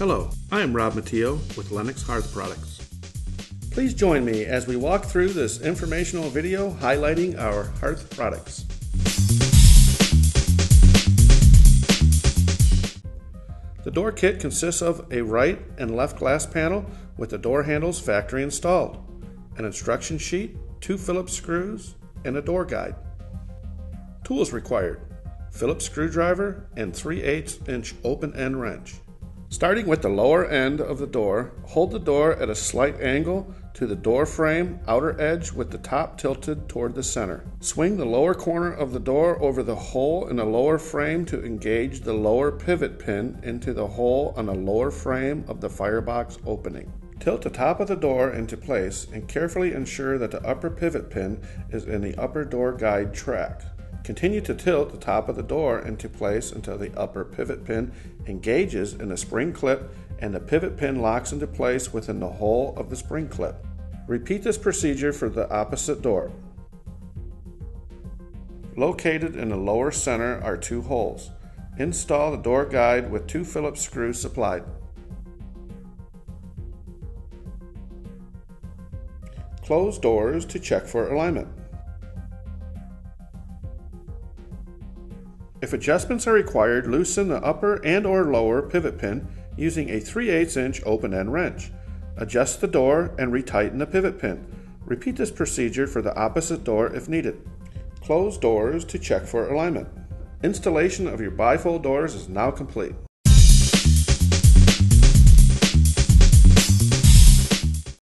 I am Rob Matteo with Lennox Hearth Products. Please join me as we walk through this informational video highlighting our hearth products. The door kit consists of a right and left glass panel with the door handles factory installed, an instruction sheet, two Phillips screws, and a door guide. Tools required Phillips screwdriver and 3 8 inch open end wrench. Starting with the lower end of the door, hold the door at a slight angle to the door frame outer edge with the top tilted toward the center. Swing the lower corner of the door over the hole in the lower frame to engage the lower pivot pin into the hole on the lower frame of the firebox opening. Tilt the top of the door into place and carefully ensure that the upper pivot pin is in the upper door guide track. Continue to tilt the top of the door into place until the upper pivot pin engages in the spring clip and the pivot pin locks into place within the hole of the spring clip. Repeat this procedure for the opposite door. Located in the lower center are two holes. Install the door guide with two Phillips screws supplied. Close doors to check for alignment. If adjustments are required, loosen the upper and or lower pivot pin using a 3 8 inch open end wrench. Adjust the door and retighten the pivot pin. Repeat this procedure for the opposite door if needed. Close doors to check for alignment. Installation of your bifold doors is now complete.